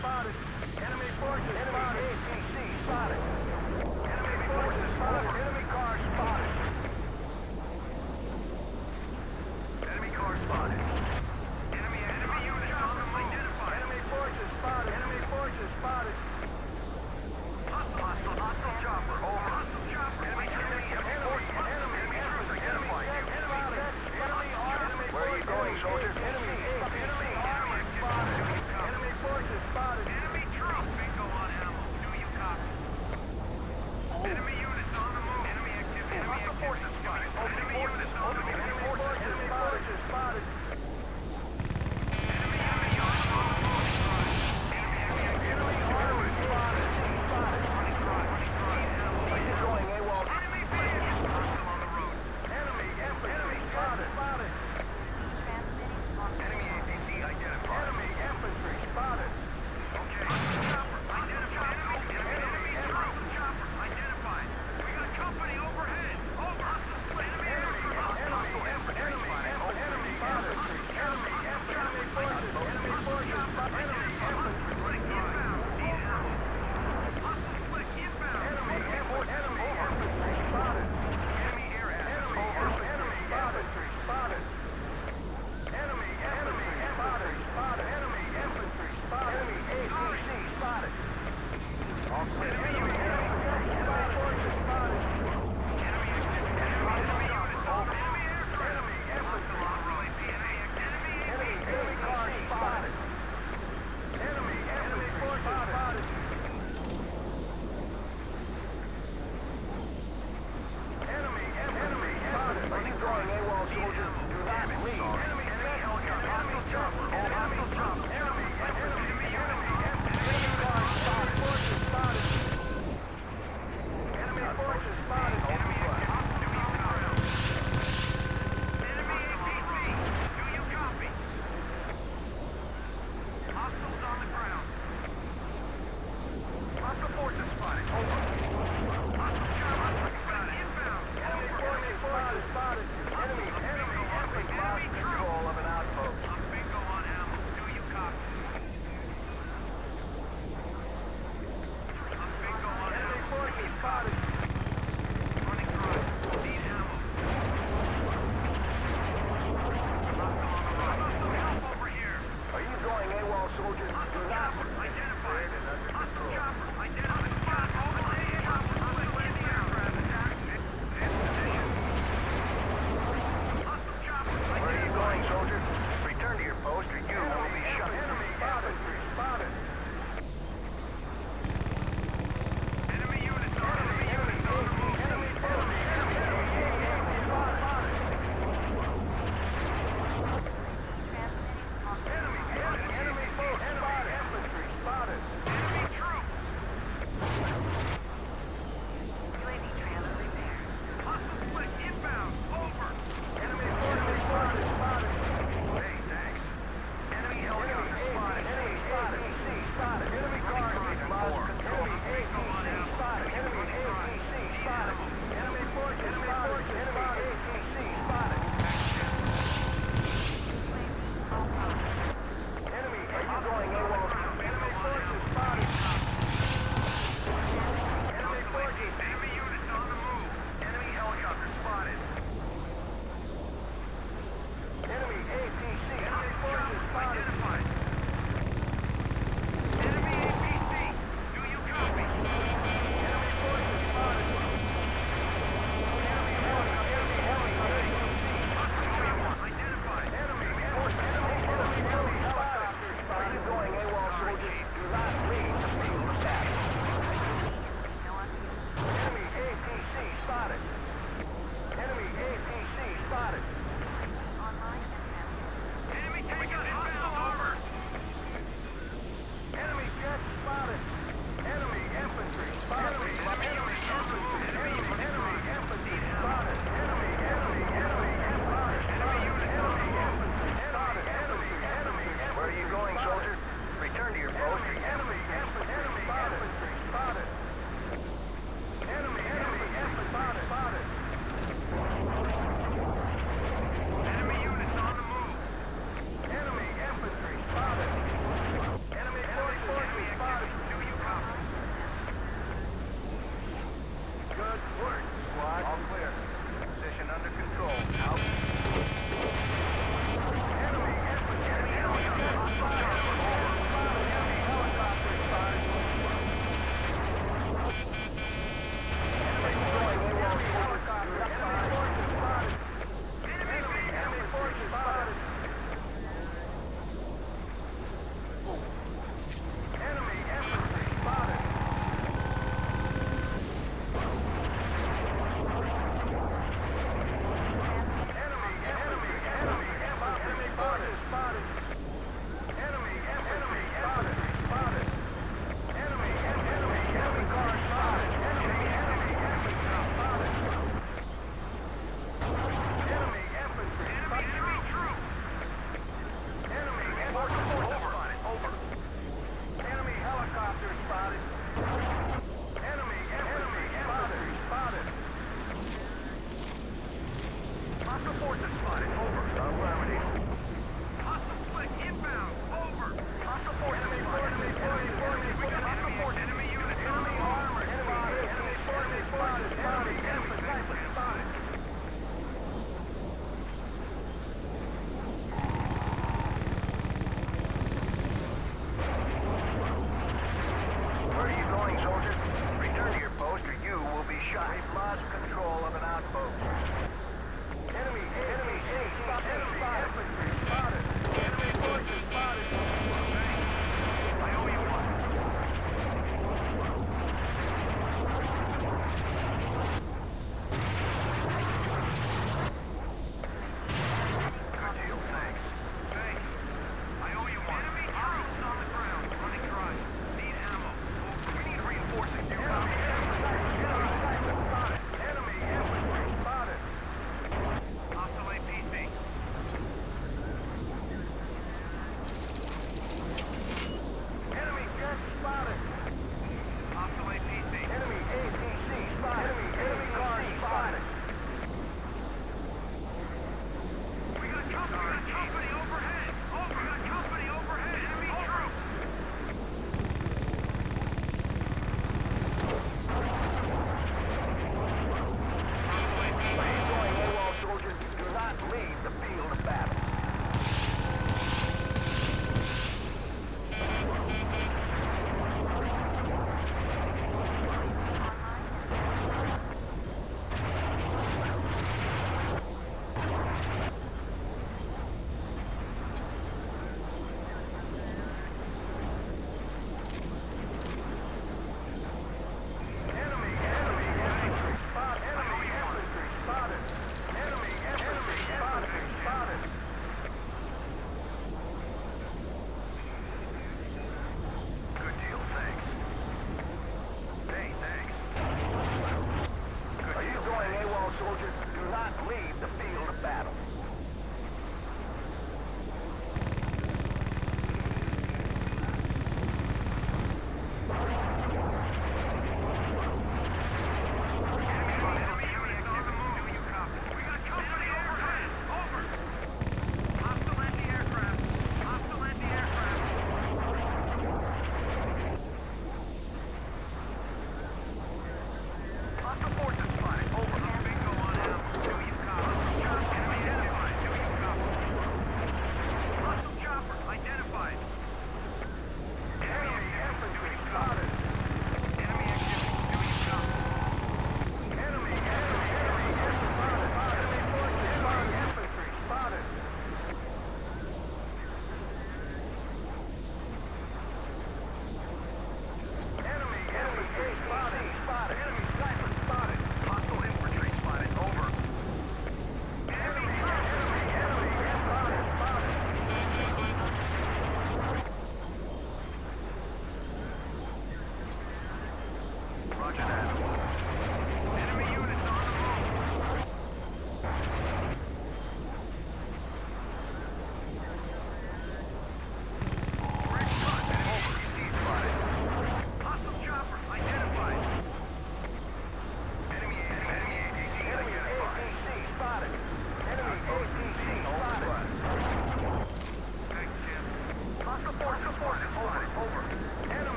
spotted. Enemy forces spotted. ATC spotted. spotted. Enemy APC spotted.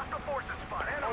Hostile forces spotted.